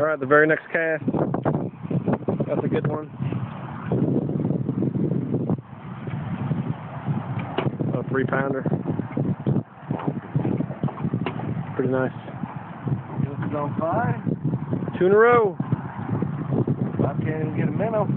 All right, the very next cast. That's a good one. A three pounder. Pretty nice. This is on five. Two in a row. I can't even get a minnow.